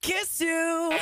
kiss you.